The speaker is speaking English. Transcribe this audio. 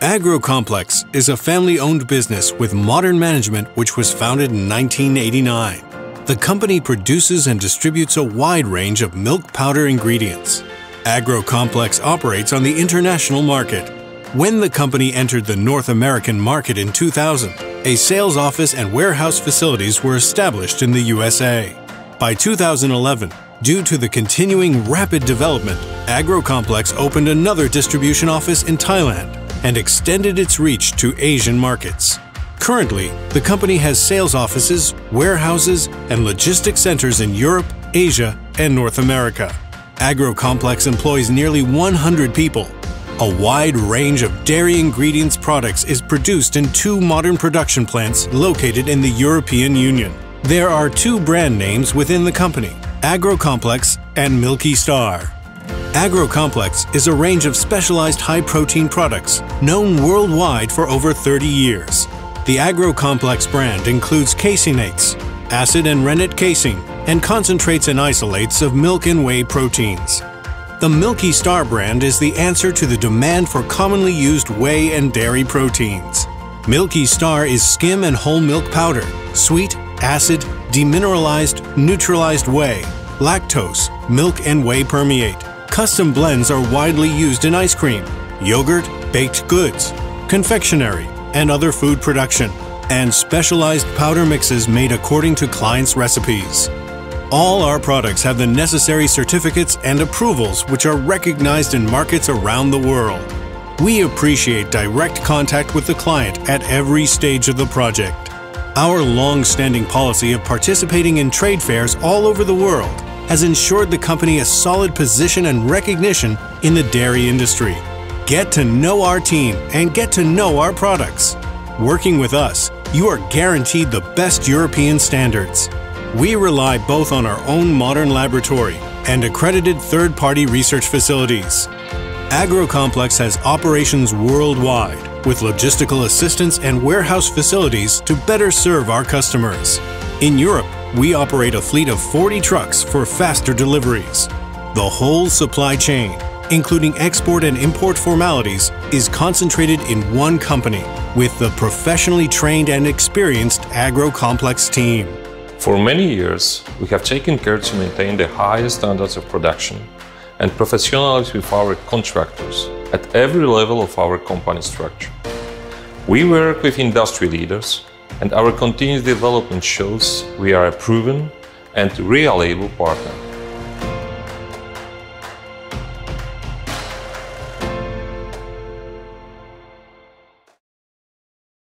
AgroComplex is a family-owned business with modern management which was founded in 1989. The company produces and distributes a wide range of milk powder ingredients. AgroComplex operates on the international market. When the company entered the North American market in 2000, a sales office and warehouse facilities were established in the USA. By 2011, due to the continuing rapid development, AgroComplex opened another distribution office in Thailand and extended its reach to Asian markets. Currently, the company has sales offices, warehouses, and logistics centers in Europe, Asia, and North America. AgroComplex employs nearly 100 people. A wide range of dairy ingredients products is produced in two modern production plants located in the European Union. There are two brand names within the company, AgroComplex and Milky Star. AgroComplex is a range of specialized high-protein products known worldwide for over 30 years. The AgroComplex brand includes caseinates, acid and rennet casein, and concentrates and isolates of milk and whey proteins. The Milky Star brand is the answer to the demand for commonly used whey and dairy proteins. Milky Star is skim and whole milk powder, sweet, acid, demineralized, neutralized whey, lactose, milk and whey permeate, Custom blends are widely used in ice cream, yogurt, baked goods, confectionery, and other food production, and specialized powder mixes made according to clients' recipes. All our products have the necessary certificates and approvals which are recognized in markets around the world. We appreciate direct contact with the client at every stage of the project. Our long-standing policy of participating in trade fairs all over the world has ensured the company a solid position and recognition in the dairy industry. Get to know our team and get to know our products. Working with us, you are guaranteed the best European standards. We rely both on our own modern laboratory and accredited third-party research facilities. AgroComplex has operations worldwide with logistical assistance and warehouse facilities to better serve our customers. In Europe, we operate a fleet of 40 trucks for faster deliveries. The whole supply chain, including export and import formalities, is concentrated in one company with the professionally trained and experienced AgroComplex team. For many years, we have taken care to maintain the highest standards of production and professionalism with our contractors at every level of our company structure. We work with industry leaders and our continuous development shows we are a proven and reliable partner.